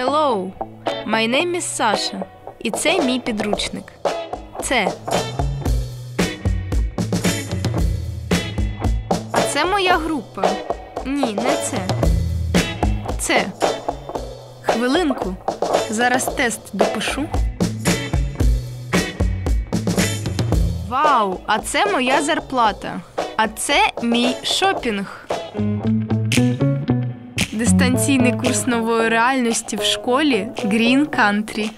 Hello! My name is Sasha. І це мій підручник. Це. А це моя група. Ні, не це. Це. Хвилинку. Зараз тест допишу. Вау! А це моя зарплата. А це мій шопінг. Дистанційний курс нової реальності в школі Green Country.